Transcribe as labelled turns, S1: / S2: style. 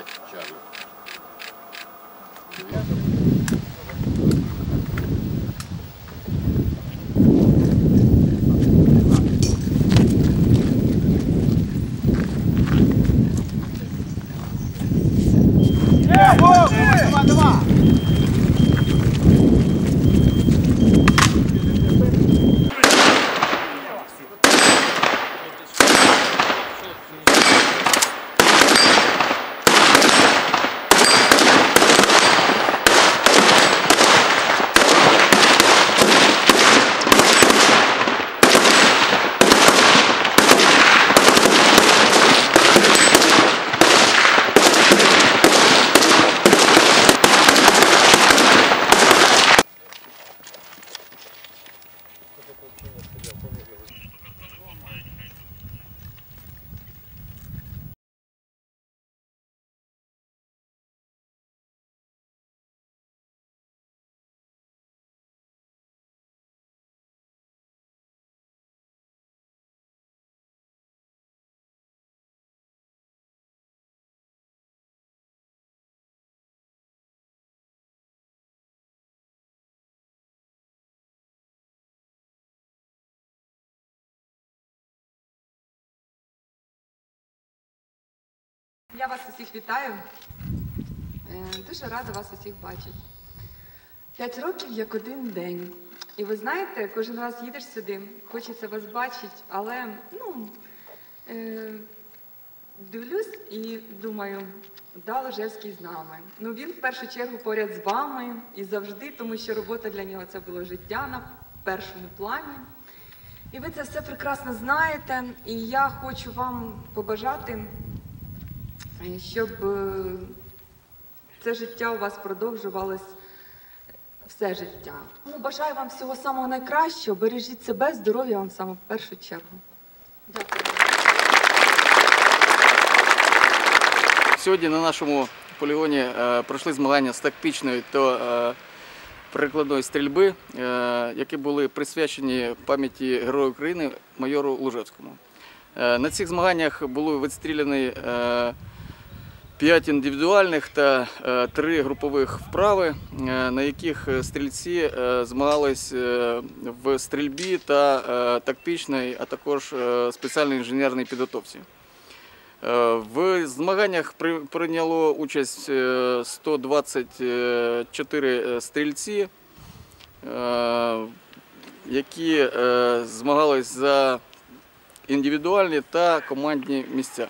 S1: опять чаю. Yeah! Дякую. Я вас усіх вітаю. Е, Дуже рада вас усіх бачити. П'ять років як один день. І ви знаєте, кожен раз їдеш сюди, хочеться вас бачити, але ну, е, дивлюсь і думаю, да, Лежевський з нами. Ну він в першу чергу поряд з вами і завжди, тому що робота для нього це було життя на першому плані. І ви це все прекрасно знаєте. І я хочу вам побажати, щоб е, це життя у вас продовжувалось все життя. Тому бажаю вам всього самого найкращого. Бережіть себе, здоров'я вам саме в першу чергу. Дякую.
S2: Сьогодні на нашому полігоні е, пройшли змагання з тактичної та е, прикладної стрільби, е, які були присвячені пам'яті Героя України майору Лужевському. Е, на цих змаганнях було відстріляні е, 5 індивідуальних та 3 групових вправи, е, на яких стрільці е, змагались е, в стрільбі та е, тактичній, а також е, спеціальній інженерній підготовці. Е, В змаганнях прийняло участь е, 124 стрільці, е, які е, змагались за індивідуальні та командні місця.